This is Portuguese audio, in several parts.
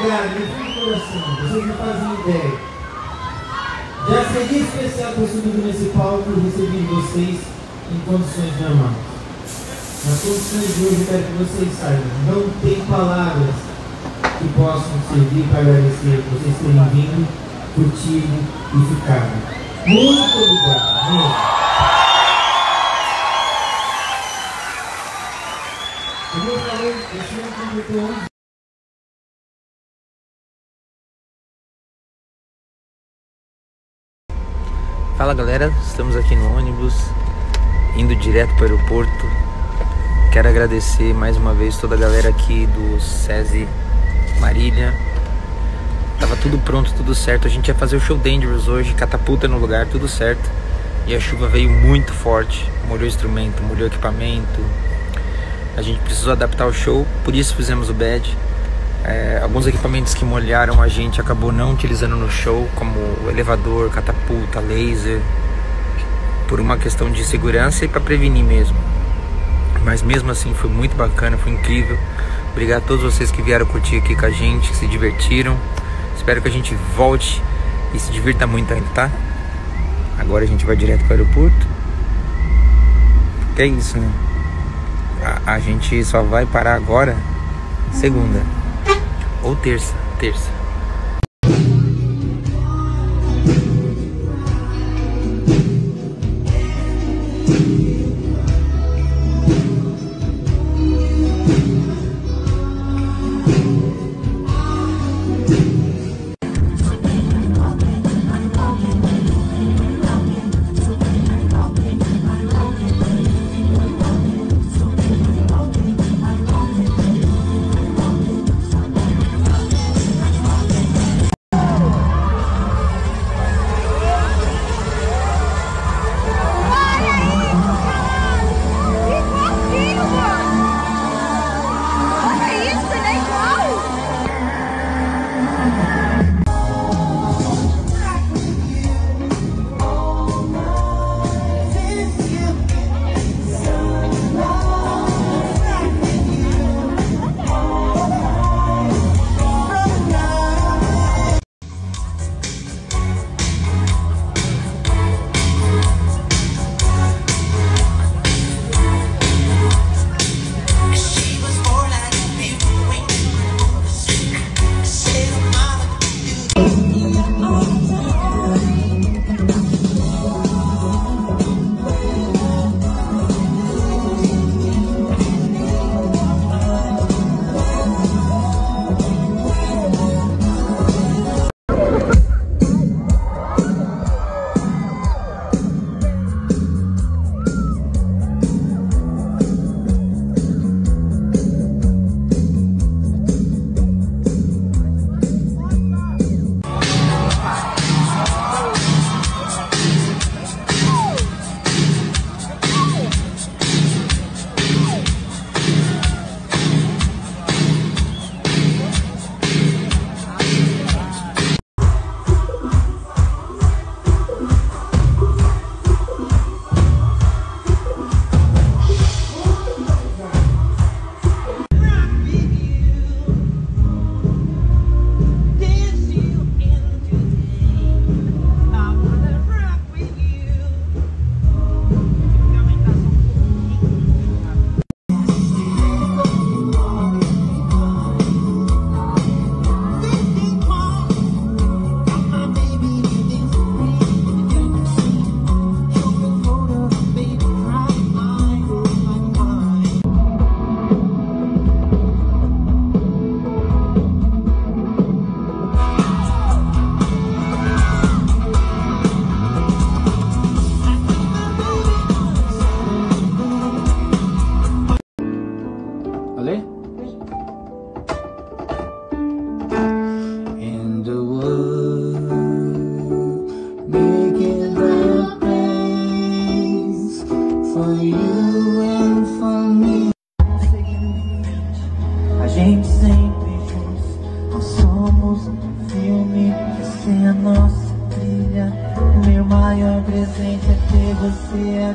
Obrigado, meu filho do coração. Vocês não fazem ideia. Já seria especial ter subido nesse palco e receber vocês em condições normais. Nas condições de hoje, quero que vocês saibam, não tem palavras que possam servir para agradecer vocês terem vindo, curtido e ficado. Muito obrigado. Mesmo. Eu falei, esse ano completou 11 Fala galera, estamos aqui no ônibus, indo direto para o aeroporto. Quero agradecer mais uma vez toda a galera aqui do SESI Marília. Tava tudo pronto, tudo certo. A gente ia fazer o show Dangerous hoje, catapulta no lugar, tudo certo. E a chuva veio muito forte, molhou o instrumento, molhou equipamento. A gente precisou adaptar o show, por isso fizemos o bad. É, alguns equipamentos que molharam a gente acabou não utilizando no show, como elevador, catapulta, laser, por uma questão de segurança e para prevenir mesmo. Mas mesmo assim foi muito bacana, foi incrível. Obrigado a todos vocês que vieram curtir aqui com a gente, que se divertiram. Espero que a gente volte e se divirta muito ainda, tá? Agora a gente vai direto para o aeroporto. Que é isso, né? A, a gente só vai parar agora segunda. Ou terça, terça.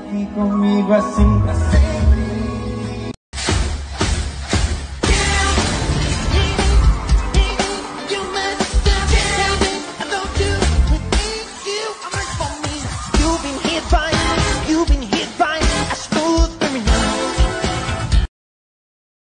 Trilha. Meu